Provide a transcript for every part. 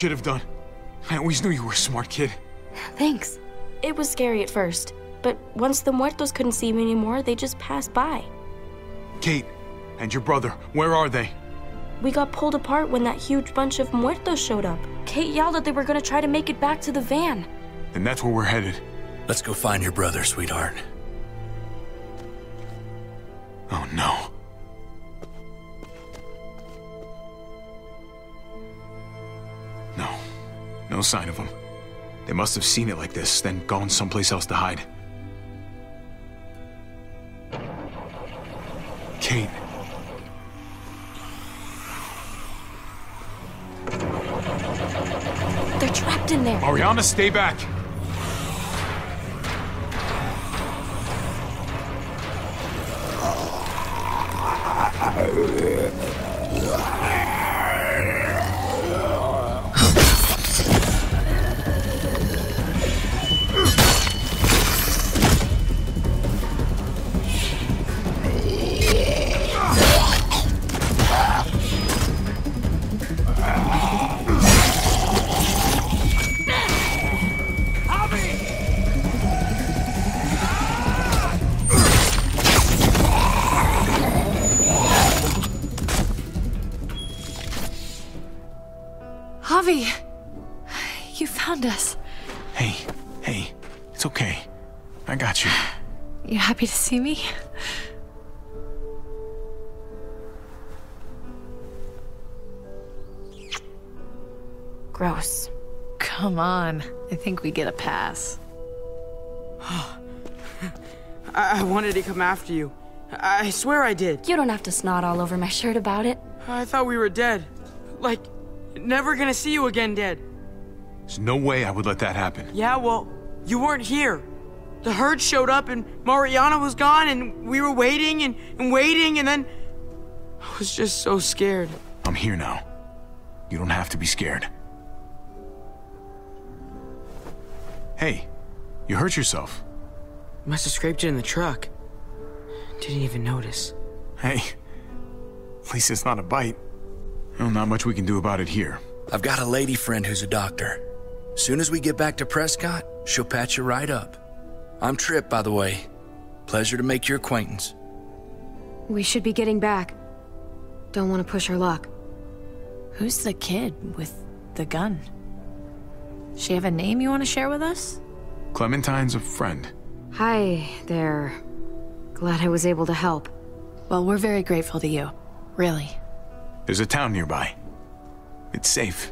Should have done. I always knew you were a smart kid. Thanks. It was scary at first, but once the muertos couldn't see me anymore, they just passed by. Kate, and your brother, where are they? We got pulled apart when that huge bunch of muertos showed up. Kate yelled that they were gonna try to make it back to the van. Then that's where we're headed. Let's go find your brother, sweetheart. Oh no. No. No sign of them. They must have seen it like this, then gone someplace else to hide. Kate. They're trapped in there. Mariana, stay back. Javi, you found us. Hey, hey, it's okay. I got you. You happy to see me? Gross. Come on. I think we get a pass. I, I wanted to come after you. I swear I did. You don't have to snot all over my shirt about it. I thought we were dead. Like, never gonna see you again dead. There's no way I would let that happen. Yeah, well, you weren't here. The herd showed up and Mariana was gone and we were waiting and, and waiting and then I was just so scared. I'm here now. You don't have to be scared. Hey, you hurt yourself. Must have scraped it in the truck. Didn't even notice. Hey, at least it's not a bite. Well, not much we can do about it here. I've got a lady friend who's a doctor. Soon as we get back to Prescott, she'll patch you right up. I'm Tripp, by the way. Pleasure to make your acquaintance. We should be getting back. Don't want to push our luck. Who's the kid with the gun? She have a name you want to share with us? Clementine's a friend. Hi there. Glad I was able to help. Well, we're very grateful to you. Really. There's a town nearby. It's safe.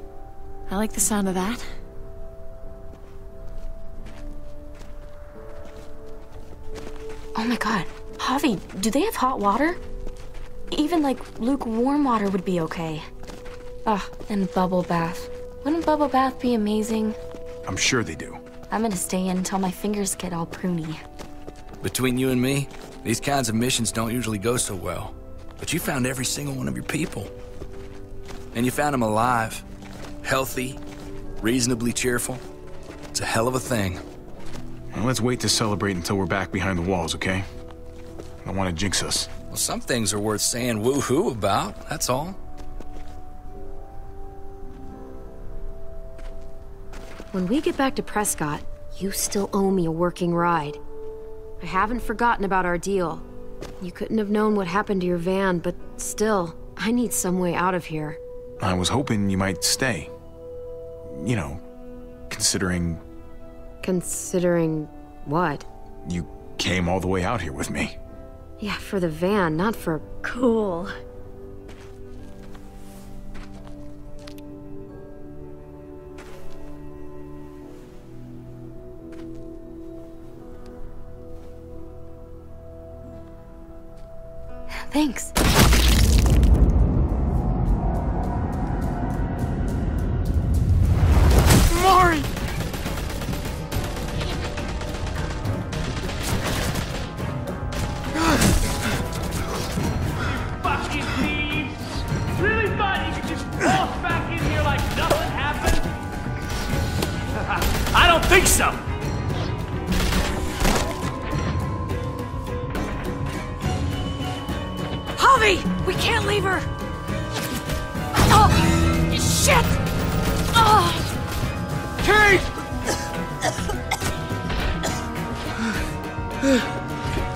I like the sound of that. Oh my god. Javi, do they have hot water? Even like lukewarm water would be okay. Ugh, and bubble bath. Wouldn't bubble bath be amazing? I'm sure they do. I'm gonna stay in until my fingers get all pruny. Between you and me, these kinds of missions don't usually go so well. But you found every single one of your people. And you found him alive, healthy, reasonably cheerful. It's a hell of a thing. Well, let's wait to celebrate until we're back behind the walls, okay? I don't want to jinx us. Well, some things are worth saying woo-hoo about, that's all. When we get back to Prescott, you still owe me a working ride. I haven't forgotten about our deal. You couldn't have known what happened to your van, but still, I need some way out of here. I was hoping you might stay. You know, considering Considering what? you came all the way out here with me. Yeah, for the van, not for cool. Thanks. We can't leave her! Oh! Shit! Oh! Kate!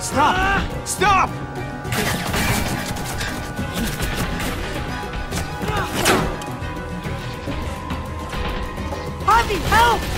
Stop! Stop! Javi, help!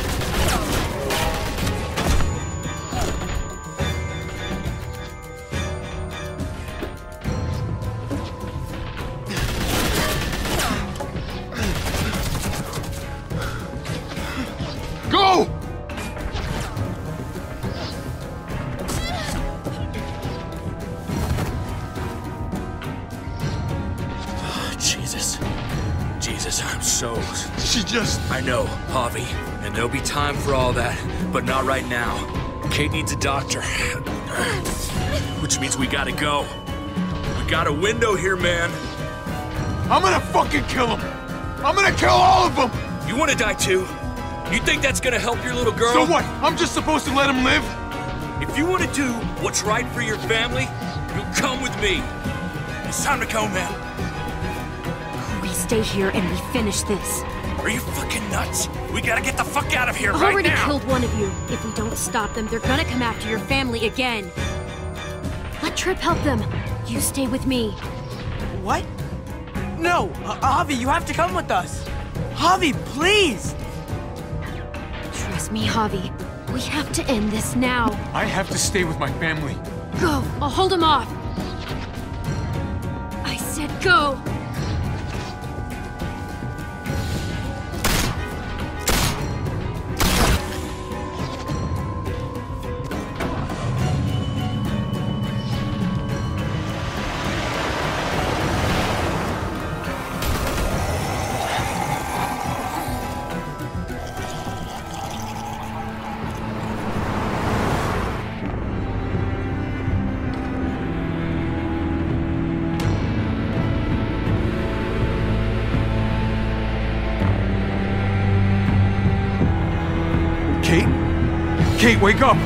Jesus, She just. I know, Javi, and there'll be time for all that, but not right now. Kate needs a doctor. Which means we gotta go. We got a window here, man. I'm gonna fucking kill him! I'm gonna kill all of them! You wanna die too? You think that's gonna help your little girl? So what? I'm just supposed to let him live? If you wanna do what's right for your family, you'll come with me. It's time to go, man. We stay here and we finish this. Are you fucking nuts? We gotta get the fuck out of here I right already now. killed one of you. If we don't stop them, they're gonna come after your family again. Let Tripp help them. You stay with me. What? No, uh, Javi, you have to come with us. Javi, please! Trust me, Javi. We have to end this now. I have to stay with my family. Go! I'll hold him off! I said go! Kate? Kate, wake up!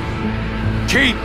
Kate!